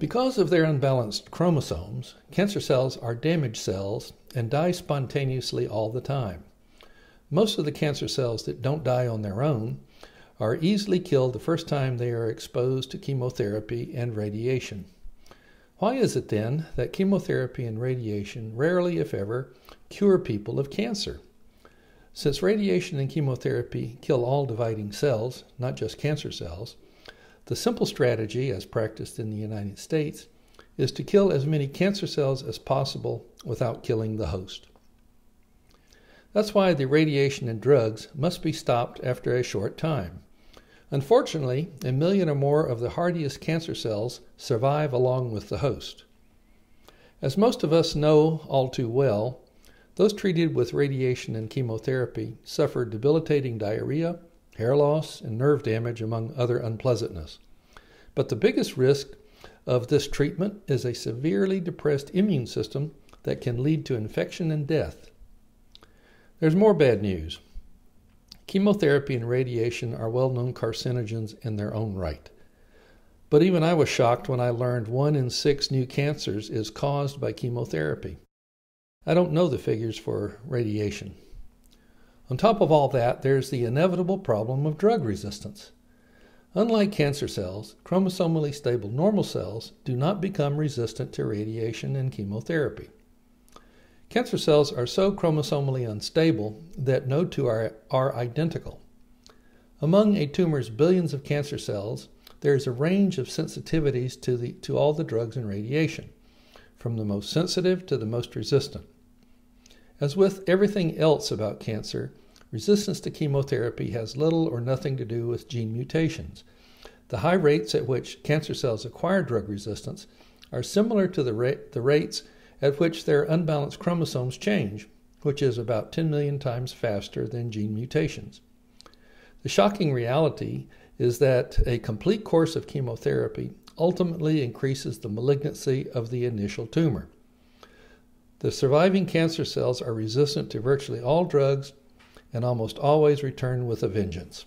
Because of their unbalanced chromosomes, cancer cells are damaged cells and die spontaneously all the time. Most of the cancer cells that don't die on their own are easily killed the first time they are exposed to chemotherapy and radiation. Why is it then that chemotherapy and radiation rarely, if ever, cure people of cancer? Since radiation and chemotherapy kill all dividing cells, not just cancer cells, the simple strategy, as practiced in the United States, is to kill as many cancer cells as possible without killing the host. That's why the radiation and drugs must be stopped after a short time. Unfortunately, a million or more of the hardiest cancer cells survive along with the host. As most of us know all too well, those treated with radiation and chemotherapy suffer debilitating diarrhea, hair loss, and nerve damage, among other unpleasantness. But the biggest risk of this treatment is a severely depressed immune system that can lead to infection and death. There's more bad news. Chemotherapy and radiation are well known carcinogens in their own right. But even I was shocked when I learned one in six new cancers is caused by chemotherapy. I don't know the figures for radiation. On top of all that, there's the inevitable problem of drug resistance. Unlike cancer cells, chromosomally stable normal cells do not become resistant to radiation and chemotherapy. Cancer cells are so chromosomally unstable that no two are, are identical. Among a tumor's billions of cancer cells, there is a range of sensitivities to, the, to all the drugs and radiation, from the most sensitive to the most resistant. As with everything else about cancer, resistance to chemotherapy has little or nothing to do with gene mutations. The high rates at which cancer cells acquire drug resistance are similar to the, rate, the rates at which their unbalanced chromosomes change, which is about 10 million times faster than gene mutations. The shocking reality is that a complete course of chemotherapy ultimately increases the malignancy of the initial tumor. The surviving cancer cells are resistant to virtually all drugs and almost always return with a vengeance.